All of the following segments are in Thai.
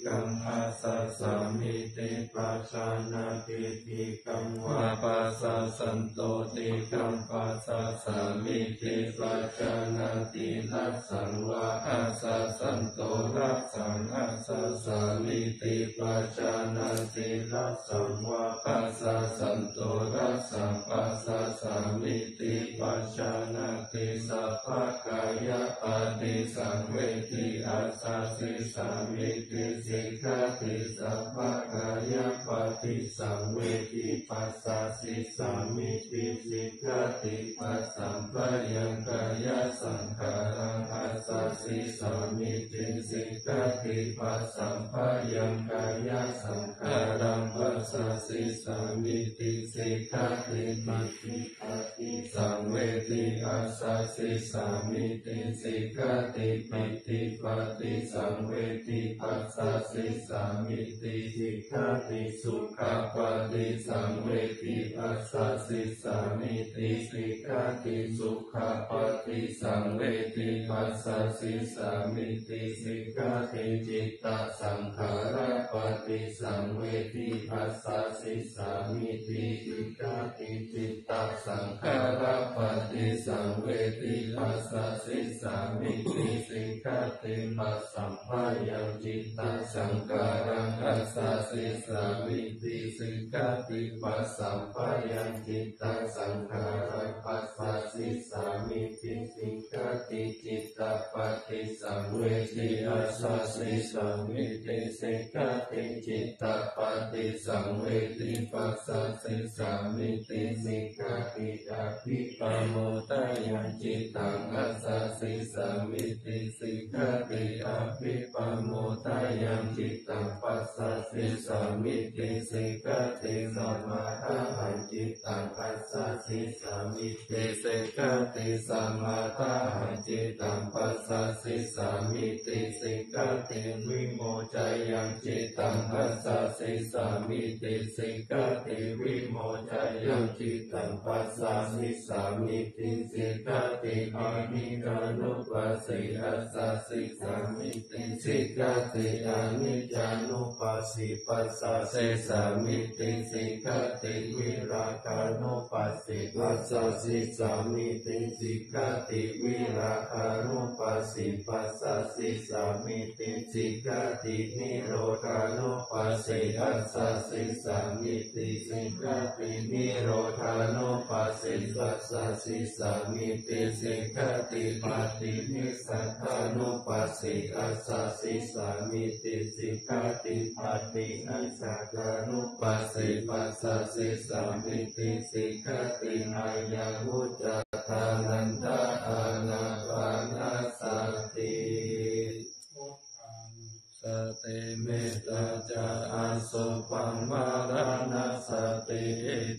ติกัง อาสะสามิติปัสสานาติติกังวาปัสสะสันโตติกังปัสสะสามิติปัสสานาติรัสสังวาอาสะสันโตรัสสังอาสะสามิติปัสสานาติรัสสังวาปัสสะสันโตรัสสังปัสสะสามิติปัสสานาติสัพพกายปฏิสังเวทิอาสาสิสามิติสิกติสัพพะกายปฏิสังเวทิปัสสะสิสามิติสิกขาติปัสสัมปยังกายสังขารังอาสาสิสามิติสิกขาติปัสสัมปยังกายสังขารังปัสสะสิสามิติสิกขาติปัสสิกขาติสังเวทิอาสาสิสามิติสิกขาติปิติปฏิสังเวทิปัสสะสิสามิติสิกขาติสุขปฏิสังเวทิปัสสะสิสามิติสิกขาติสุขปฏิสังเวทิปัสสะสิสามิติสิกขาติจิตตสังขารปฏิสังเวทิปัสสะสิสามิติสิกขาติจิตตสังขารปฏิสังเวทิปัสสะสิสามิติสิกขาติปัสสัมภายังจิตตสังขารังอัสสะสิสามิติสิกขาติปัสสัมภายังจิตตสังขารังปัสสะสิสามิติสิกขาติจิตตปฏิสังเวทิอัสสะสิสามิติสิกขาติจิตตปฏิสังเวทิปัสสะสิสามิติสิกขาติอภิปโมตายังจิตตังอัสสะสิสามิติสิกขาติอภิปโมตายังจิตตังปัสสะสิสามิติสิกขาติสมาทาหันจิตตังปัสสะสิสามิติสิกขาติสมาทาหันจิตตังปัสสะสิสามิติสิกขาติวิโมจะยัง จิตตัง อัสสะสิสสามีติ สิกขะติ วิโมจะยังจิตตังปัสสะสิสสามีติสิกขะติ อะนิจจานุปัสสี อัสสะสิสสามีติ สิกขะติ อะนิจจานุปัสสี ปัสสะสิสสามีติสิกขะติวิราคานุปัสสี อัสสะสิสสามีติสิกขะติวิราคานุปั สสี ปัสสะสิสสามีติสิกขะตินิโรธานุปัสสิอัสสะสิสามิติสิกาตินิโรธานุปัสสิปัสสะสิสามิติสิกาติปฏินิสัทธานุปัสสิอัสสะสิสามิติสิกาติปฏินิสัทธานุปัสสิปัสสะสิสามิติสิกาติอายังวุจตานันตาอานา ติเมตตาจาอาสุปังวารานาสติ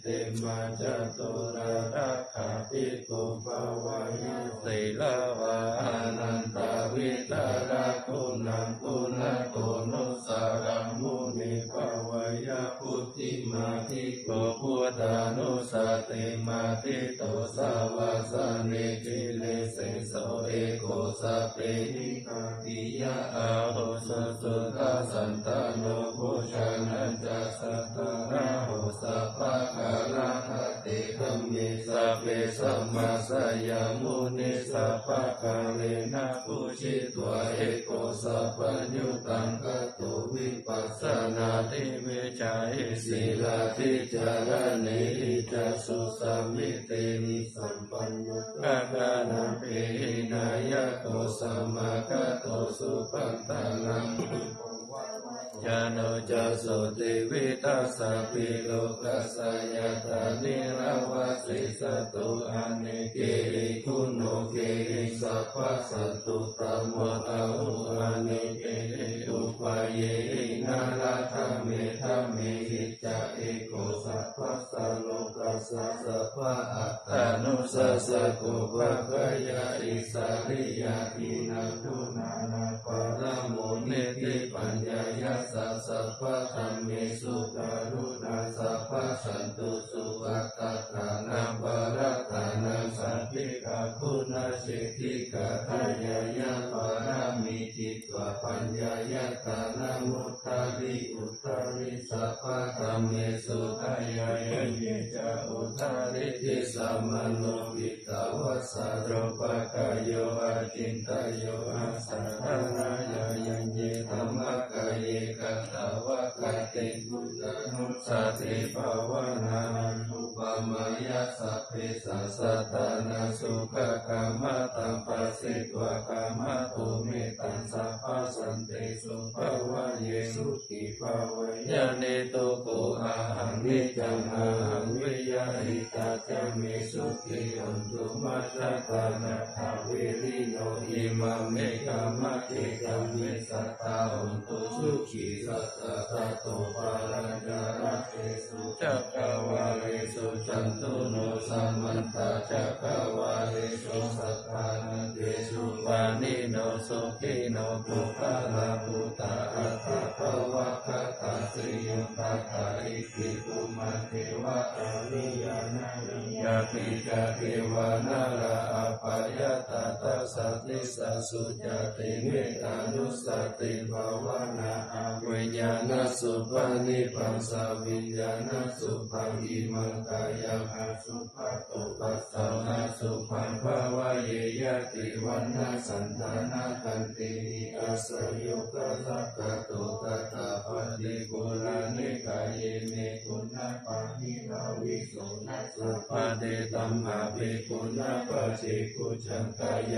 เตมาจตุระรักขาปิตุภวายาสิลาวาอนันตาวิตาราคุณังคุณโกนุสารังมุนิภวายาพุทธิมาทิโกพุทธานุสติมาทิโตสาวาสเนกิเลเสโสเอโกสเปนิกาติยะอาโญญุตังกตุวิปัสสนาติเวจายสีลาติจารเนหิจัสุสัมมิเตนิสัมปัญญะกะกานาเปนายโตสัมมาคโตสุปัตตานังยาโนจัสโสติวิตัสสะปิโลกัสสยะตานิราว ริสัพพะสัตตุตมะตาหุอานิเกริอุปาเยหินาลาธรรมเมธรรมเมหิจะเอโกสัพพะสัโลกัสสะสัพพะอัตตานุสัสสะโกภะกายาอิสาริยาทินาทุนานาปะระโมเนติปัญญายาสัสสะพพะธรรมเมสุการุณาสัพพะสันตุสุวัตตานา ทามุตาริอุตาริสัพพะธรรมเมสุขายายะเยจะอุตาริทิสัมมโนวิตาวสาโรปะกายโยอาจินตโย จังอาหังวิยาหิ มัสสะตานาทาเวริโนอิมาเมกามะเกกามิสัตตาอันตุสุขิสัตตะตะโตปารัญจาระเตสุจักกวาเลสุจันตุโนสัมมันตาจักกวาเลสุสัทธานันเตสุปานิโนสุขิโนปุคาลาปุตาอัตตะภวะคตาสิยุตตาตาอิติปุมาเทวะตานิยานานิยาติจเทวานาราอปายตาตาสัตติสัสุจติเมตานุสติภาวนาปานิปังสาปะเยยติวันนาสันทานาคันติอาสยกสักกาปฏิกุลานิกายนิสิตัมมาภิกุณาปะจิกุจังกายานิสิตังอัต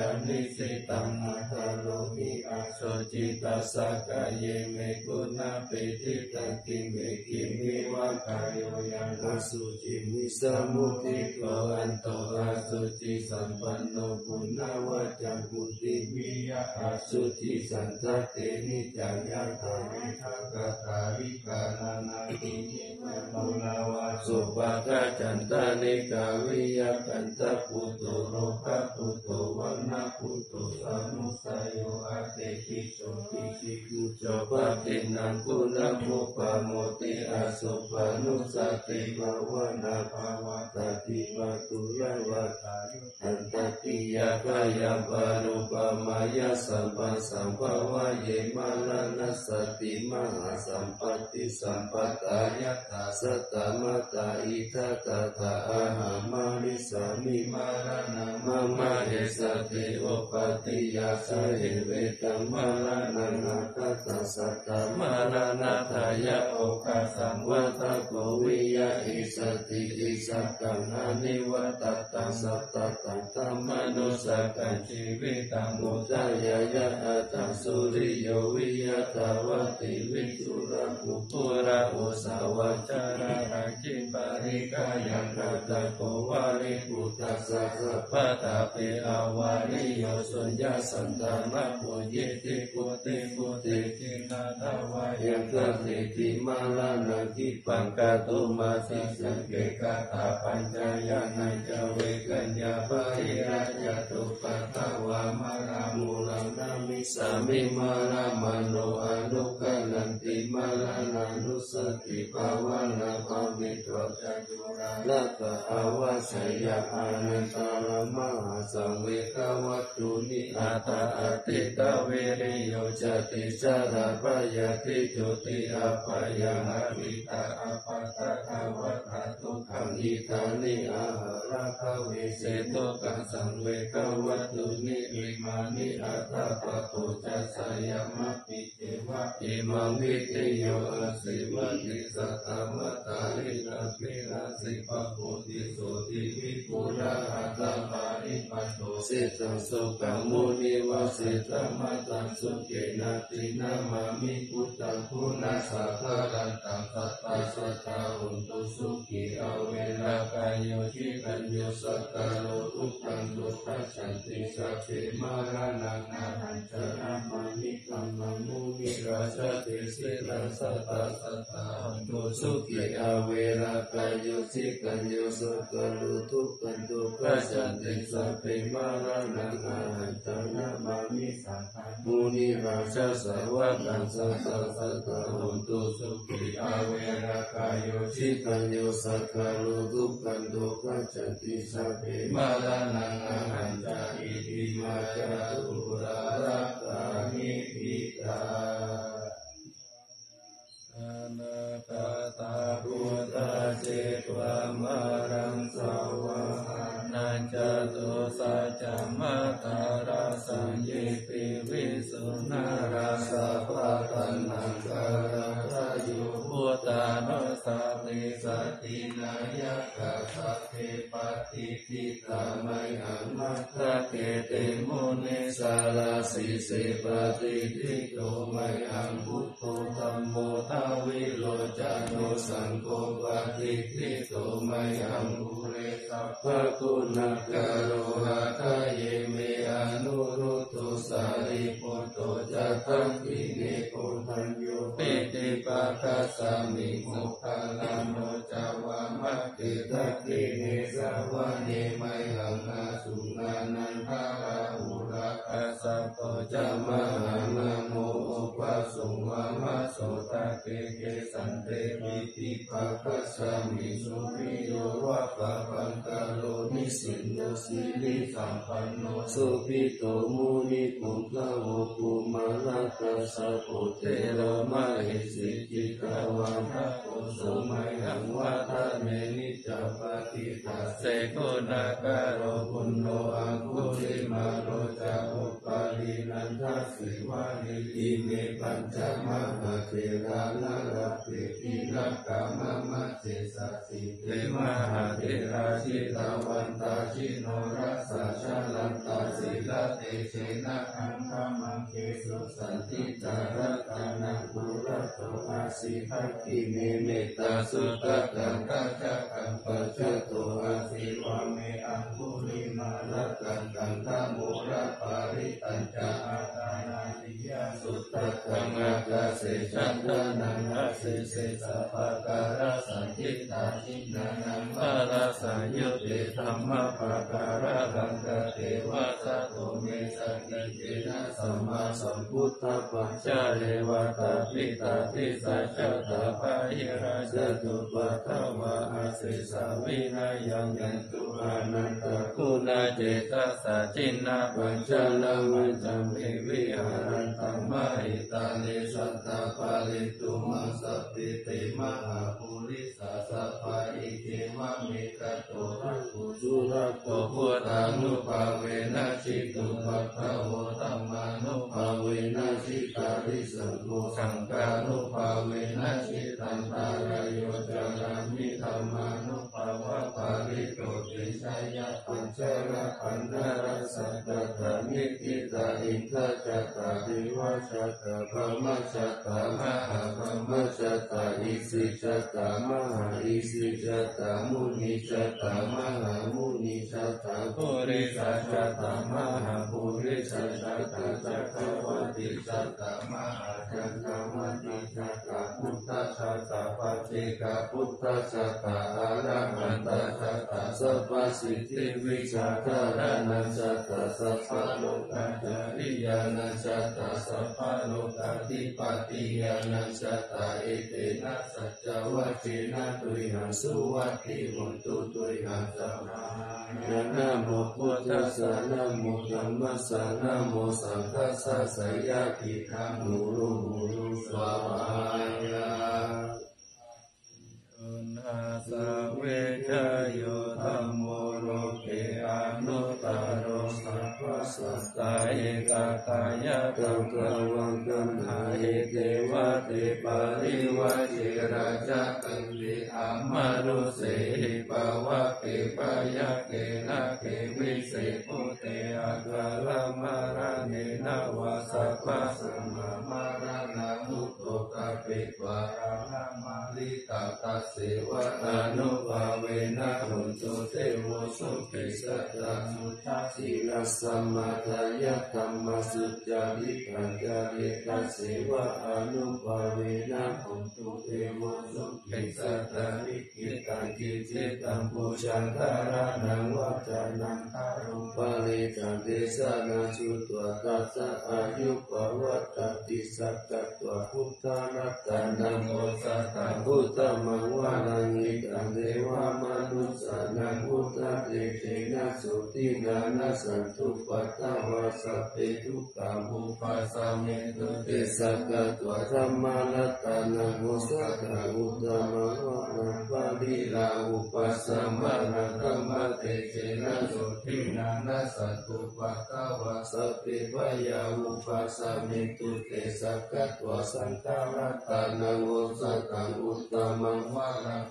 โลหิอาโสจิตัสสะกายเมกุณาปิติตังกิเมกิมิวะกายโยยังอาสุจิมิสมุติโกอันโตอาสุจิสัมปันโนปุณาวะจังปุติวิยะอาสุจิสันตเตนิจังยังทามิทักตาริกานานาตินิมุลาวาสุปะกะจันตานิกาวิยะกันตปุตโตโรภะปุตโตวันนาปุตโตสามุสยโยอาเตกิโสติสิกุจปะตินังกุณมุปะโมติอาสุปะนุสติภาวนาภาวตติปะตุยวะตายุอันตติยะกายปานุปมายะสัมปัสสัมภาวะเยมาลานัสสติมหาสัมปติสัมปตายะตาสตตมตาอิทัตตาอาหามาริสามิมารานามามาเอสติโอปติยาสเหเวตัมมาลานานาคตาสัตตมารานาทายะโอกาสังวัตโกวิยะอิสติอิสักกังอานิวัตตังสัตตตังธัมมนุสกังชีวิตังมุตายายะอัตตังสุริโยวิยะตาวติวิจุระภุปุระโอสาวจาราราชิปาริกายังรัตโกวาริปุตตะสัพตาเปอาวาริโยสุญญาสันตามะปุเยติปุติปุติกินาตาวายังตติติมาลานาคิปังกาตุมาสิสังเกกาตาปัญจายานัจเวกัญญาปะริราชตุปะตาวามารามูลังนามิสามิมาลามโนอนุกันันติมาลานานุสติภาวนาภามิตวจัตุราละกะอาวาสยาอานันตาลมาสังเวกวัตถุนิอาตาอติตาเวริโยจติสาราปยาติจุติอาปยาหาวิตาอาปาตาภวัตทุขังอิตานิอาหาราเวเสโตกัสังเวกวัตถุนิอิมานิอาตาปะโตจัสยามะปิเทวะอิมังวิติโยอสิวะติสัตตมตาลิลาภิราสิปะโพติโสติวิปุระหัตตปาริปัตโตเสตังสุขังมุนิวาเสตมัตตังสุเกนะตินามามิพุทธังคุณาสัพพะรันตังสัตตาสัตตาหุนตุสุขีอเวลากายโยชิตัญโยสัตตาโลทุกังทุกขัฉันติสัพเพมารานังนาหันจนามามิตัมมังมุนิราชติสิรังสัตตาสัตตาหุนตุสุขีอเวลากายโยชิตัญโยสัตตาโลทุกังทุกขัฉันติสัพเพมารานังอาหันตนะมามิสังฆามุนิราชสาวกังสัสสะสัตตะหุนตุสุขิอาเวรากายโยชิตัญโยสักการุทุกขันโตกัจจติสัพเพมารานังอาหันตะอิติมาจาตุรารักขามิปิตาอนาคาตาพุทธเจตวามารังสาวานันจ ตุสัจมัตาราสังเยปิวิสุนาราสะพะตันนังการ พุทธานุสาติสตินายกะสัพเพปฏิทิตามัยอังมัตตะเกเตมุนิสาลาสิเสปฏิทิโตมัยอังพุทโธธัมโมทาวิโลจานุสังโฆปฏิทิโตมัยอังภูเรสัพพะคุณกะโรหะทะเยเมอนุรุตุสาริปุตโตจัตตังปิเนโกทัญโยเปติปัสสะสมิมุขะลโนจาวามัตติทัตติเนสาวะเนมัยหังนาสุนานันทาราหุระกัสสะโตจามานาโมอุ ปสุวามะโสตะเกเกสันเตปิติปัสสามิสุริโยวะปปังกะโลนิสินโนสิริสัมปันโนสุปิโตมุนิปุงคะโวปุมาลกัสสะโพเทโรมะหิสิจิตาวาภะโสมัยหังวะทะเมนิจจปฏิทัสเสโกนาการโรปุณโนอังคุลิมาโร สิวานิอิเมปัญจมหาเทรานาราเปติรักกามะมะเจสสิเตมหาเทราชิตาวันตาชิโนรัสสะชาลันตาสิลาเตเชนะอังคามังเคสุสันติจาระกานังปุระโตอาสิภักขิเมเมตตาสุตตะกังกัจจกังปัจจโตอาสิวะเมอังคุลิมาละกังกังตโมระปาริตัญจาอาตานาติยาสุตตะกังอากาเสชันตานังอาเสเสสัพพะการะสันติตาชินานังมาราสายุเตธรรมะภะการะรังกะเทวะสัตโตเมสัจจิเจนะสัมมาสัมพุทธะปัจจาเรวะตาปิตาทิสัจจตาปะหิราชตุปะทวะอาเสสาวินายังยันตุอานันตะคุณาเจตสัจจินาปัญจลังมัจจมิวิหารันตังมหิตาเลสัตตาปาลิตุมัสสปิเตมหาภูริสาสะปะอิเทวะเมกะโตระกุสุระโตพุทธานุภาเวนะชิตุปัฏฐะโวตัมมานุภาเวนะชิตาริสังโฆสังฆานุภาเวนะชิตันตารยโยจารามิธรรมานุภาวะปาริโตติชัยะปัญจระปันดารัสสะตถามิติตาอินทจัตาดิวัชตะพมจัตตามหาพมจัตตาอิสิจตตามหาอิสิจตามุนิจตตามหามุนิจตาปุริสัจตตามหาปุริสัจตตาจักรวัติจตตามหาจักรวัติจตตา ทธจัตตาปฏิกาพุทธจัตตาอารัหันตจัตตาสัพพสิทธิวิชาคารานันจัตตาสัพพโลกัจจริยานันจัตตาสัพพโลกาธิปติยานันจัตตาเอเตนะสัจจวัจเจนะตุยหังสุวัติมุตุตุยหังสัมมานะโมพุทธัสสะนะโมธัมมัสสะนะโมสังฆัสสะสยะติธรรมุรุมุรุสวายา อุณาสเวชโยธรรมโมโลเกอนุตตโรสัพพสัตตาเอกตายะตังกวังกัมหาเอเทวะเตปาริวะเจราจตังเดอามารุเสหิปวะเกปายะเกนะเกวิเศษปุเตอะกาลมาราเนนะวาสัพพสัมมามารานามุตโตกปิวารานามาลิตาตัสเสวะอนุภาเวนะหุนตุเตโวสุขิสัจจามุทัสสิรัสสัมมาทายะธรรมสุจาริกัญจาเรตัสเสวะอนุภาเวนะหุนตุเตโวสุขิสัจจาริกิตังกิจิตังปุชจันทารานังวัจานังคารุปาลิจันเทสนาชุตัวตัสสะอายุปวัตติสักกัตตัวพุทธรัตนังโอสัตตะพุทธมังวาลังอิตังเทวามนุสานังพุทธเตเชนะสุตินานาสันตุปัตตวาสัพเพทุกามุปัสสะเมตุเตสักกัตตัวธรรมารัตนังโอสัตตะพุทธมังวาลังปาริลาอุปัสสะมานังธรรมเตเชนะสุตินานาสันตุปัตตวาสัพเพวายาอุปัสสะเมตุเตสักกัตตัวสังฆรัตนังโอสัตตะพุทธมังวาลัง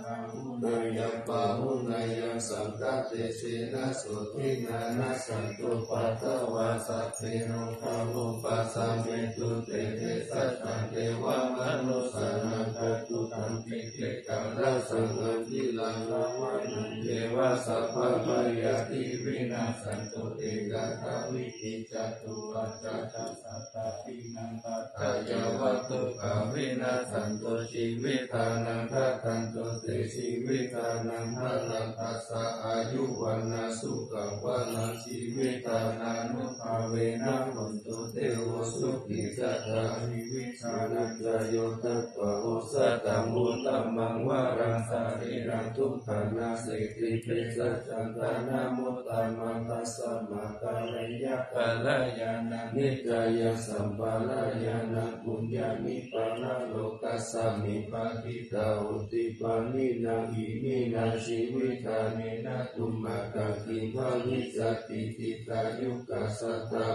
นายปะหุนายสังฆเตเชนะสุตินานาสันตุปัตตวาสัพเพโนภาวุปัสสะเมตุเตเทสัตตังเทวมนุสานังกัตุตังปิเตกังรัสังฆทิลังลาวันเทวสัพพะมายาติวินาสันตุเตกะทวิกิจตุปัจจัสสัตตปินังตัตายวัตุกาวินาสันตุชีวิตานังทัตันตุเตชีวิตานังทัตัสสะอายุวันนาสุขังวันนาชีวิตานานุภาเวนะหุนตุเตวสุขิจัตตาชีวิสานัจโยตัตตวโอสัตตังมุตตัมมังวารังสาริรังทุกขานาสิติปิสัจจันตานามุตัมมังตัสสะมาตาระยะกาลยานานิจายสัมปาลายานาปุญญามิปันโลกัสสามิปาทิตาอุติปานินาหิมินาชีวิตานินาตุมะกะกิมะวิจติติตายุกัสสตา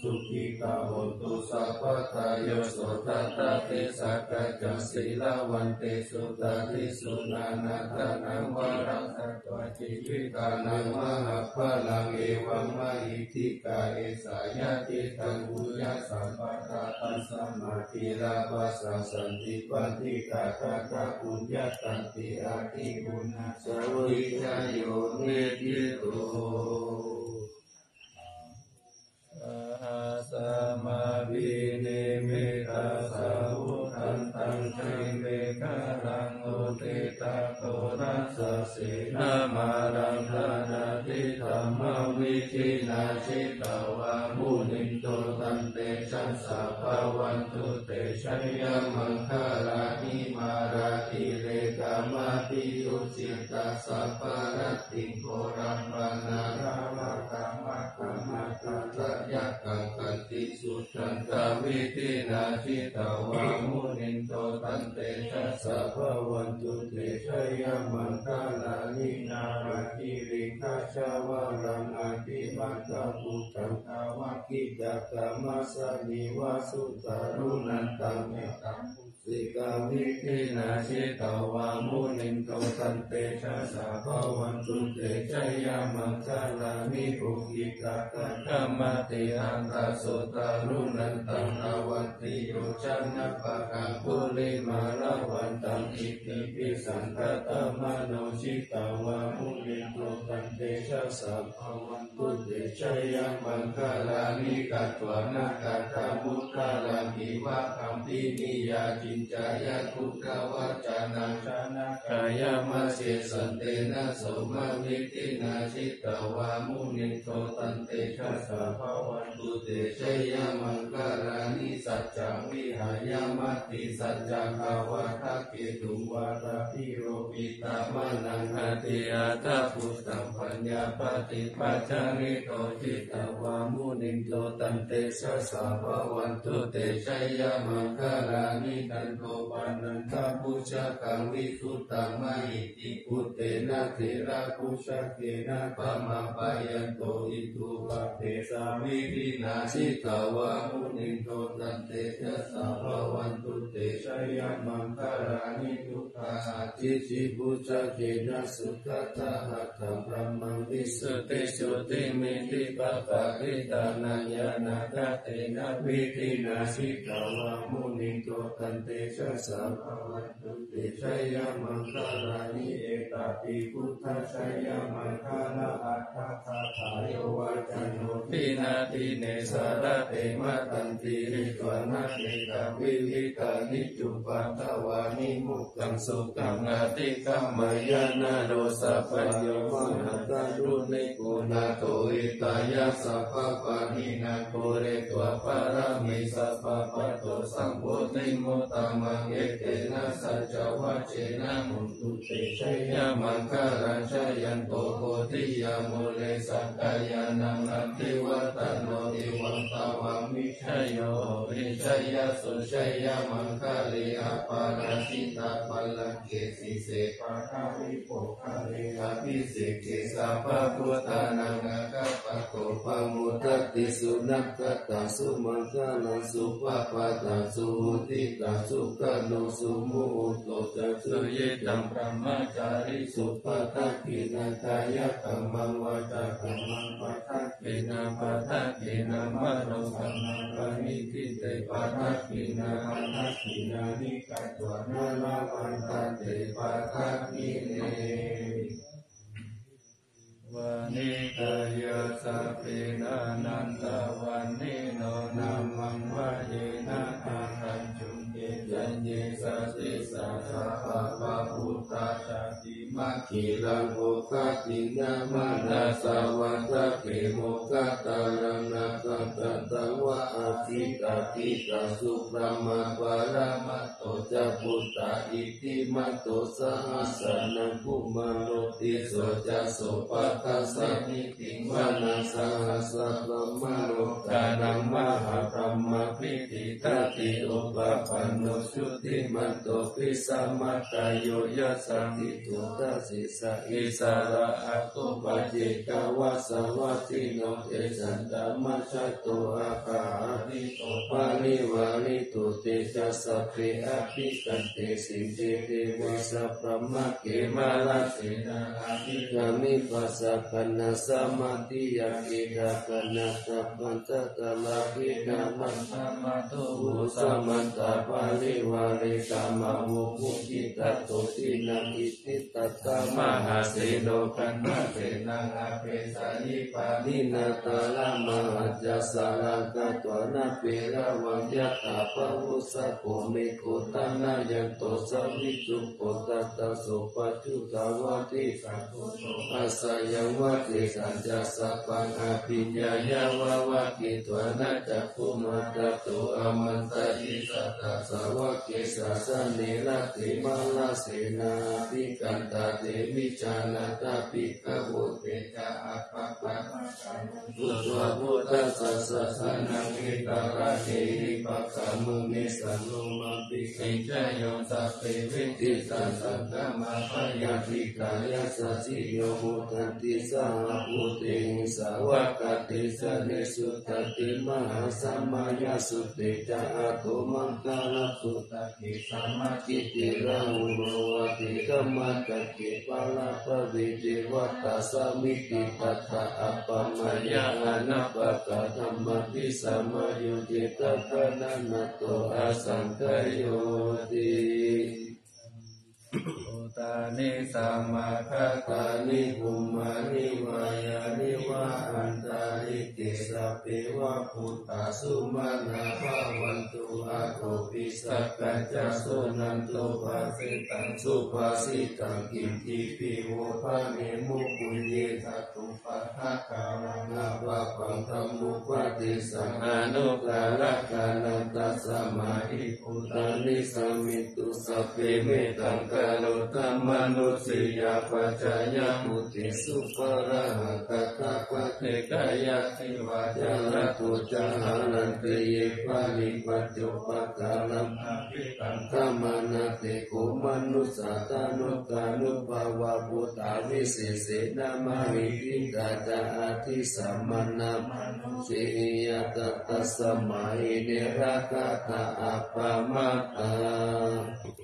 สุขิกาโหตุสัพพทายโสตตาเตสักกัจสิลาวันเตสุตาทิสุนานาตานังวารังสัตวจิวิตานังมหาภลังเอวังมหิทิกาเอสายาติตังบุญาสัมปะทาตัสมาธิลาภาสังสันติปันติกาตาตาปุญญาตันติอาทิบุญนาสวิจโยเนติโต สมาวินิมิตาสาวุทันตังเทเวกาลังโอติตาโตนัสสะสีนามารังธนาทิธรรมวิธินาชิตาวามุนิโตตันเตชัสสะภาวันตุเตชัยยมังคารานิมาราติเรกามาติยุจิตาสัพพารติโกรัมปนา สสะพาวันตุเตชยมังคาลานินาราติริกาชาวารังอธิมัตตาปุตังาวะกิจกรรมสนิวาสุตารุนันตังเมตัง สิกาวิทินาชิตาวามุนิโตตันเตชัสสะภาวันตุเตชัยยมังคารานิปุกิตากันธรรมติอันตสุตารุนันตังอวัตติโยชันนปะกังปุริมาลาวันตังอิติปิสันตตะมะโนชิตะวามุนินโท ตันเตชะสา ภะวะตุเตชะยะมังคะลานิกัตวานะ กัฏฐะมุทะรัง อิวะคัพภินียาจิญจายะทุฏฐะวะจะนัง ชะนะกายะมัชเฌ สันเตนะโสมะวิธินาชิตะวามุนินโท ตันเตชะสา ภะวะตุเตชะยะมังคะลานิสัจจังวิหายะ มะติสัจจะกะวาทะเกตุง วาทาภิโรปิตะมะนังอะติอันธะภูตังปัญญาปะทีปะชะลิโต ชิตะวามุนินโท ตันเตชะสา ภะวะตุเตชะยะมังคะลานิ นันโทปะนันทะภุชะคังวิพุธัง มะหิทธิง ปุตเตนะเถระภุชะเคนะ ทะมาปะยันโตอิทธูปะเทสะวิธินาชิตะวามุนินโทตันเตชัสสะภาวันตุเตชัยยมังคารานิทุกขาจิจิปุชะเกนะสุขตาหัตถังพรหมังวิสุทธิสุติมิติปะปะริตานัญญานาคเตนะวิธินาชิตาวามุนิโตตันเตชัสสะภวันตุเตชัยมังคารานิเอตติพุทธชัยมังคาราอัตถะคาถายวัจโนปินานาทิเนสารเตมะตันติริตวนาเนกาวิวิตานิจุปัตตวานิมุขังสุขังอาติกัมมายานาโดสัพพโยมหัตตารุณิกุณาโตอิตายาสัพพปะหินาโกเรตัวปารามิสัพพปะโตสัมโพธิมุตตามังเอเตนะสัจวะเจนะมุตุเตชัยยามังคารัญชยันโตโพธิยามุเลสักกายานังอติวัตโนติวัตวามิชยโยวิชัยสุชัยามังคาลิอาปาราชิตาปัลลเกสิเสปะคาวิโปคาลิอภิเสกเกสัพพะพุทธานังอาคัปปะโตปะมุ ติสุนักตาสุมังคาลังสุปะปะตาสุหุติตาสุกะโนสุมุโตจัสุเยตังพระมาจาริสุปะทักขินากายะกัมมังวาจากัมมังปะทักขินาปะทักขินามโนกัมมังปะนิทิเตปะทักขินาปะทักขินานิกัตวนานาวันตเตปะทักขิเน วานิกายสัพเพนานันตวันนิโนนามังวะเยนะอาคัน ยจันเยสัสสิสัสสะปะปะพุทธาชาติมัคคิลังโภคตินามานาสาวัตเกโมกตารังนาคันตันตวะอาทิตาทิตาสุปรมาปารมัตโตจะพุทธาอิติมัตโตสหัสสนังกุมารโรติโสจะโสปะทัสสะนิติงวานาสหัสสะพรหมโลกานังมหาพรหมพิติตาติอุปปันโนสุติมันโตปิสัมมาตายโยยัสสังติตุตัสสิสะอิสาระอะโตปัจเจกาวาสวัตติโนเตสันตมัชฌะโตอาคาริโตปาลิวาลิตุเตจัสสะเปอภิกันเตสิเจเตวะสัพพมะเกมาลาเสนาอาภิกามิปัสสะปนะสัมมาติยาเกดาปนะสัพพันตตะลาเกดามันตมาโตอุสัมมันตาปาิวาลิกามาวุพุจิตตโตตินังอิติตัตมหาเสโนกันนาเสนังอาเปสายิปานินาตาลามหัจจสารังกตวนาเประวังยะตาปวุสะโกเมโกตันายันโตสัมมิจุโกตัตตะโสปัจจุตาวะติสัพพุโตอาสยังวะเกสัญจสัพพังอาปิญญายาวะวะกิตวนาจักขุมาตโตอมันตอิสัตตสาวะเกสาสเนระเตมาลาเสนาปิกันตาเตวิจานาตาปิกะโวเตจาอัปปะปะพุทธวพุทธสัสสะนังอิตาระเทหิปัสสะมุนิสันโนมาปิสิจโยตัสเตวิติสัสสะกมะปยาติกายาสัสิโยมุตันติสาภูเตหิสาวกติสเนสุตติมหาสัมมายาสุติจาอาตุมังคาลสุตติสัมมาจิติราหุโรวติกมมัตติปาลาภวิจิวัตตาสมิติปัฏฐะอัปปมายาอนัปปะกะธรรมปิสัมมายุจิตตะพนันโตอาสังคโยติโอตานิสัมมาคาตานิภูมานิวายานิวาอันตาลิกิสัพเพวะพุทธาสุมาณาภาวันตุอาโตปิสักกัจจสุนันโตภาสิตังสุภาสิตังกิมติปิโวภาเนมุปุญเยทัตุปัฏฐาคารังอาภาปังธรรมุปฏิสังอนุกาลกานันตัสสมาหิพุตานิสามิตุสัพเพเมตังกาโลตัมมนุสิยาปัจจายมุติสุประหะกตะปะเทกายะทิวาจาระตุจาหานันเตเยปะลิปัจจุปะกาลัมภิตังธรรมนาเตโกมนุสสาตานุกานุภาวะพุทธาวิเศษนามาริปิกาจาอาทิสัมมนามนุสิยาตตสมัยเนรกาตาอปปะมาตา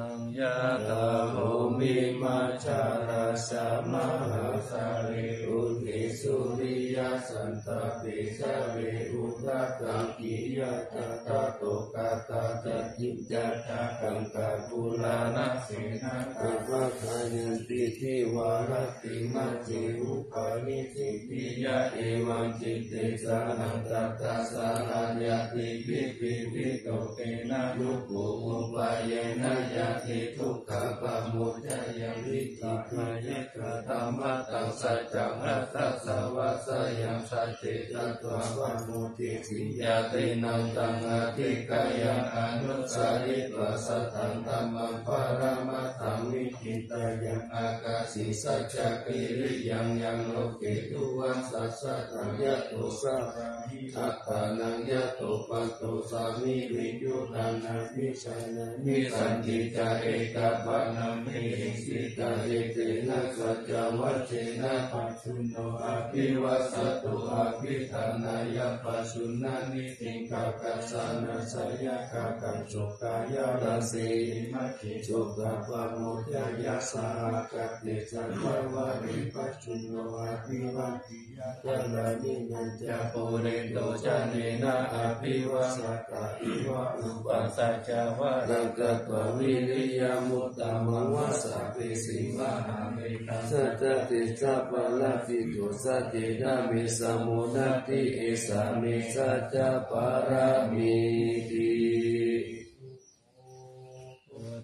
สังยาตาโหมิมาชาราสามหาสาริอุติสุริยสันตปิสะเวอุตตะกิยะตตะโตกาตาจัจิจัตะกังกาปุลานะเสนะอัปะคายันติทิวารติมัจจิอุปาณิสิติยะเอวังจิตเตสานังตัตตาสาหัญาติปิปิปิโตเตนะยุคโกอุปายนะยะติทุกขะปะโมจยังวิจิตรยะกะธรรมะตังสัจจังหัตถสวะสยังสัจเจตัตวะวะโมติสิยาตินังตังอาทิกายังอนุสาริปัสสตังธัมมปารมัตังวิจิตายังอากาสิสัจจกิริยังยังโลเกตุวัสัสสะตังยะโตสะอัตตานังยะโตปัตโตสามิวิญญูตังนามิชานามิสันติจาเอกปะนัมมิสิตาเอเตนะสัจวัจเจนะปัจจุโนอภิวัสตุอภิธานายาปัจจุนานิติกากัสสานาสยกากังสุกายาลาสีมัจจิสุกาปะโมยายาสากัปเตจันทวาริปัจจุโนอภิวัติยาตนานินันจาปุเรนโตจาเนนะอภิวัสกาอิวะอุปัสสะจาวะรังกัปะวิริยมุตตะมังวะสัพเพสิมหาเมตาสัจจติสัพพะลาภิโตสัจเจนะเมสะโมนาติเอสามิสัจจะปารามิติ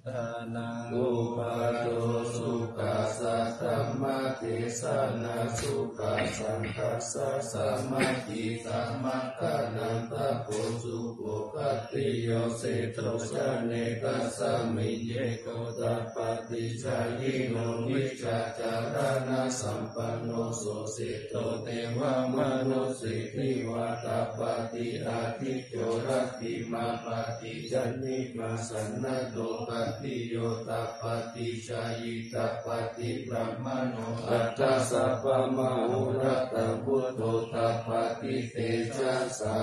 ทานังอุปาโตสุขัสสะธัมมเทสนาสุขัสสังคัสสะสัมมาทิสัมมาทานันตะโพสุโภคติโยเสโตชะเนกัสสะมิเยโกตัปปติชายิโนวิชาจารณะสัมปันโนโสสิโตเทวมนุสิทิวาตาปติอาทิโจรติมาปฏิจันนิมาสันนโตปฏิโยตาปฏิชายิตาปฏิบรมโนอัตตาสัพพมาหุรัตพุทโธตาปฏิเตชะสา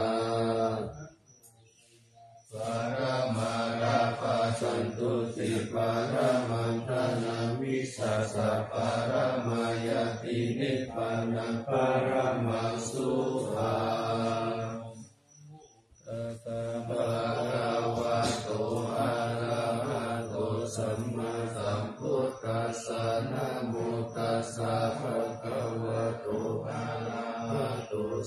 ปารามาราปาสันตุติปารามันตนาวิสาสะปารามายตินิพพานังปารามังสุภา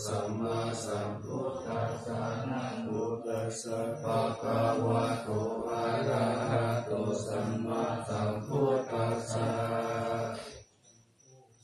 สัมมาสัมพุทธัสสะนะโมตัสสะภะคะวะโตอะระหะโตสัมมาสัมพุทธัสสะ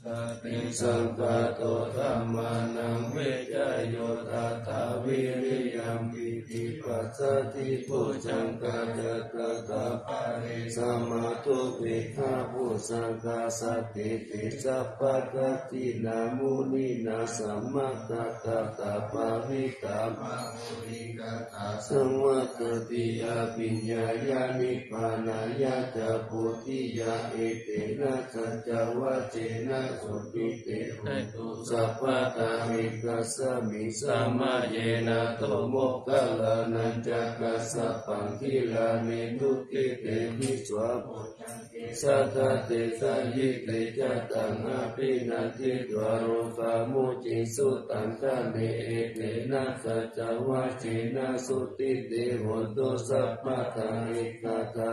สติสังกาโตธัมมานังเวจโยตัตถาวิริยัมปิติ ปัสสติปุจังกาจตตาภาริสัมมาตุปิฆาปุสังกาสติติสัพพะกตินามุนีนาสัมมาตตาตาปาริตามามุนิกตาสังวัตติยาปิญญาญาณิปานายาจาปุติยาเอเตนะสัจจวะเจนะสุติเตหุตุสัพพะตาหิกัสสมิสัมมาเยนะโตโมกขลานันจักกัสสะปังคิลาเนทุติเตมิสวะโพจังสัตเตสะยิเตจัตังอาปินาทิตวโรกามุจิสุตังกะเนเอเตนะสัจวะเจนะสุติเตโหตุสัพพะตาหิกัสสะ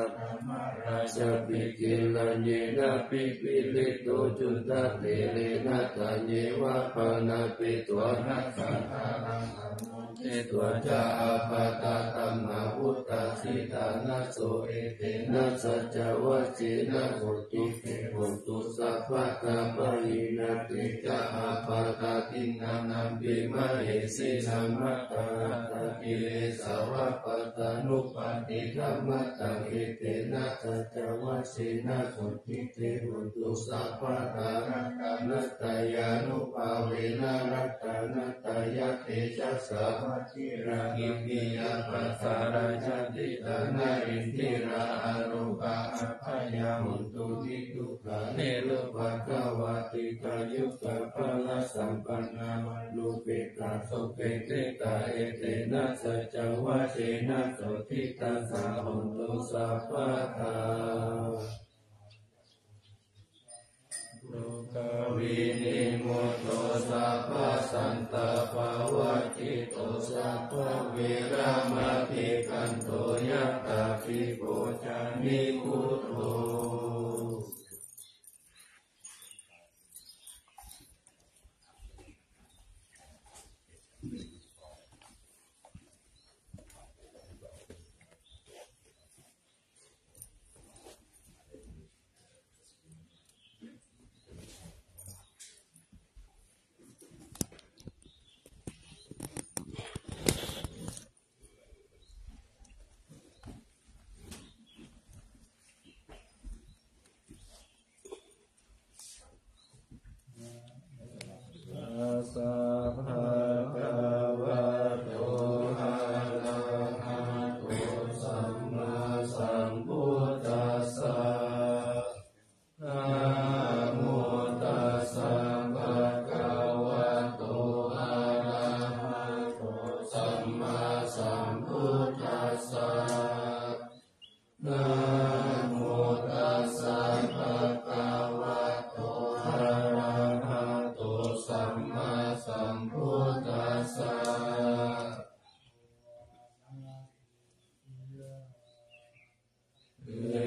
ราชปิกิลเยนะปิปิลิโตจุตตเตเลนะตะเยวะปะนะปิตวะนะสัง ฆารังอนุเจตวจาอาปะตะตัมมาพุทธาสิตานะโสเอเตนะสัจจวะเจนะโหตุเตโหตุสัพพะตาปะหินะติจาอาปะตะตินานัมปิมะเหสิสัมมะตาตะกิเลสาวะปะตานุปาติธัมมะตังเอเตนะสัจจวะเจนะโหติเตโหตุสัพพะตารัตนัตตายานุภาเวนะรัตตานัตตายะเตชะสาวัชิรากิปิยาปัสสาราชติตานาอินทิราอรุปะอัพยามุตุทิทุกขเนลปะกวาติกายุกะพละสัมปันนาวันลุเปกาสุเปเตกาเอเตนะสัจวะเชนะโสทิตัสสะหุนตุสัพพะทา ทุกวินิมุตตสัพสันตปาวะจิตโตสัพเวรามติกันโตยัติโกจานิคุโต uh, Amen.